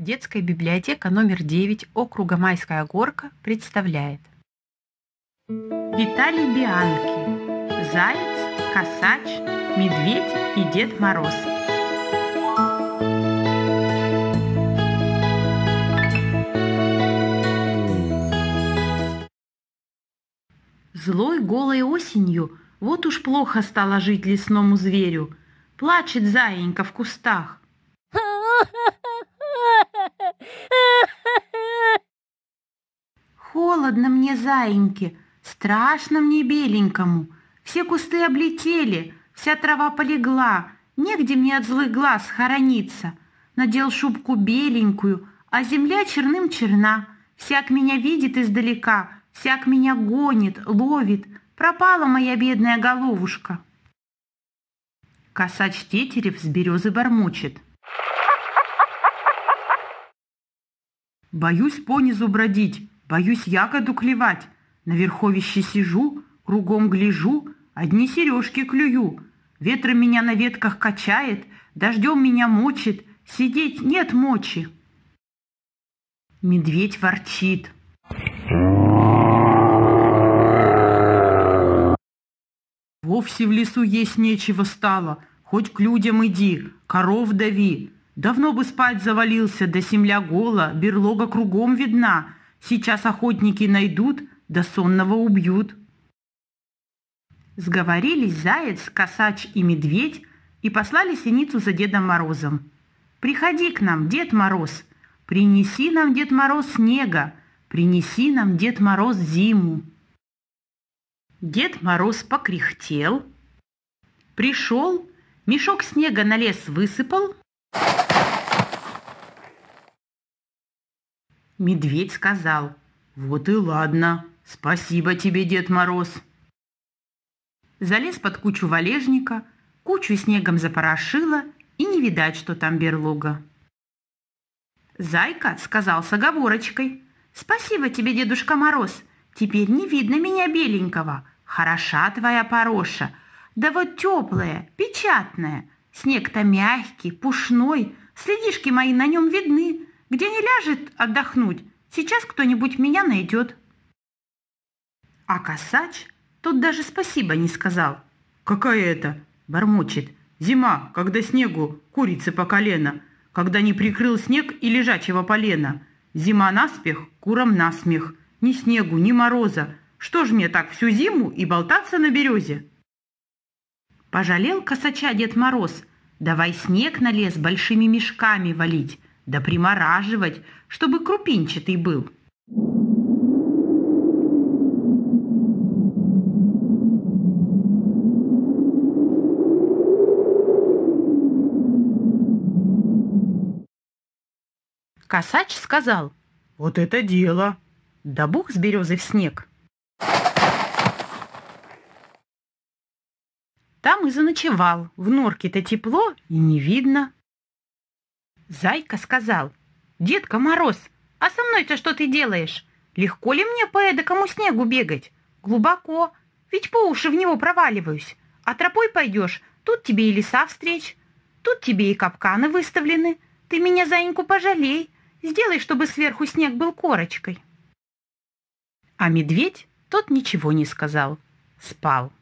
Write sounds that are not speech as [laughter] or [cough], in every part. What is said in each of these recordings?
Детская библиотека номер 9 округа Майская Горка представляет Виталий Бианки Заяц, Косач, Медведь и Дед Мороз Злой голой осенью вот уж плохо стало жить лесному зверю. Плачет заинька в кустах. [laughs] Холодно мне, заиньке, страшно мне беленькому. Все кусты облетели, вся трава полегла, негде мне от злых глаз хорониться. Надел шубку беленькую, а земля черным черна. Всяк меня видит издалека, всяк меня гонит, ловит. Пропала моя бедная головушка. Косач Тетерев с березы бормочет. Боюсь понизу бродить, Боюсь ягоду клевать, на верховище сижу, кругом гляжу, одни сережки клюю. Ветром меня на ветках качает, дождем меня мочит, сидеть нет мочи. Медведь ворчит. Вовсе в лесу есть нечего стало, хоть к людям иди, коров дави. Давно бы спать завалился, да земля гола, берлога кругом видна, Сейчас охотники найдут, да сонного убьют. Сговорились заяц, косач и медведь и послали синицу за Дедом Морозом. «Приходи к нам, Дед Мороз, принеси нам, Дед Мороз, снега, принеси нам, Дед Мороз, зиму». Дед Мороз покряхтел, пришел, мешок снега на лес высыпал, Медведь сказал, «Вот и ладно, спасибо тебе, Дед Мороз». Залез под кучу валежника, кучу снегом запорошила, и не видать, что там берлога. Зайка сказал с оговорочкой, «Спасибо тебе, Дедушка Мороз, теперь не видно меня беленького, хороша твоя пороша, да вот теплая, печатная, снег-то мягкий, пушной, следишки мои на нем видны, где не ляжет отдохнуть, сейчас кто-нибудь меня найдет. А косач тот даже спасибо не сказал. «Какая это?» – бормочет. «Зима, когда снегу курицы по колено, когда не прикрыл снег и лежачего полена. Зима наспех, курам насмех, ни снегу, ни мороза. Что ж мне так всю зиму и болтаться на березе?» Пожалел косача Дед Мороз. «Давай снег на лес большими мешками валить, да примораживать, чтобы крупинчатый был. Косач сказал, «Вот это дело!» Да бог с березы в снег. Там и заночевал. В норке-то тепло и не видно. Зайка сказал, «Детка Мороз, а со мной-то что ты делаешь? Легко ли мне по эдакому снегу бегать? Глубоко, ведь по уши в него проваливаюсь. А тропой пойдешь, тут тебе и леса встреч, тут тебе и капканы выставлены. Ты меня, зайеньку, пожалей, сделай, чтобы сверху снег был корочкой». А медведь тот ничего не сказал, спал.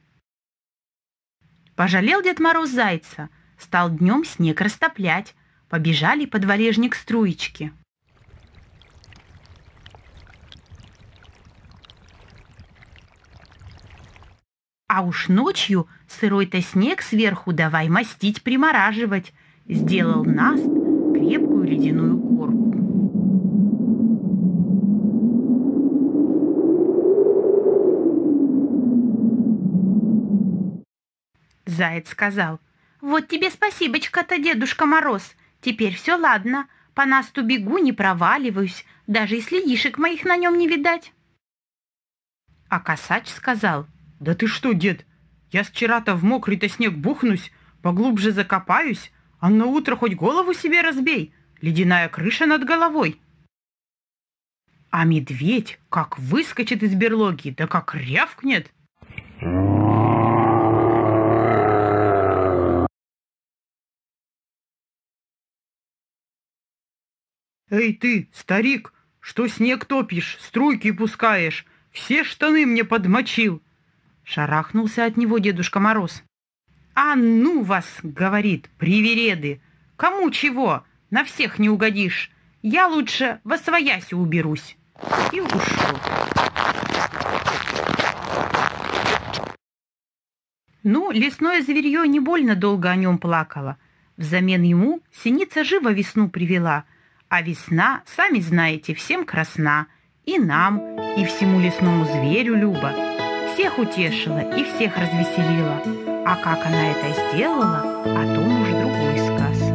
Пожалел Дед Мороз зайца, стал днем снег растоплять, побежали под валежник струечки. А уж ночью сырой-то снег сверху давай мастить, примораживать. Сделал наст крепкую ледяную корку. Заяц сказал, «Вот тебе спасибочка-то, Дедушка Мороз. Теперь все ладно, по насту бегу, не проваливаюсь, даже и следишек моих на нем не видать. А косач сказал, «Да ты что, дед, я с вчера-то в мокрый-то снег бухнусь, поглубже закопаюсь, а на утро хоть голову себе разбей, ледяная крыша над головой». А медведь как выскочит из берлоги, да как рявкнет. Эй ты, старик, что снег топишь, струйки пускаешь, все штаны мне подмочил. Шарахнулся от него Дедушка Мороз. «А ну вас!» — говорит, привереды. «Кому чего? На всех не угодишь. Я лучше во свояси уберусь». И ушел. Ну, лесное зверье не больно долго о нем плакало. Взамен ему синица живо весну привела. А весна, сами знаете, всем красна. И нам, и всему лесному зверю Люба всех утешила и всех развеселила. А как она это сделала, о том уж другой сказ.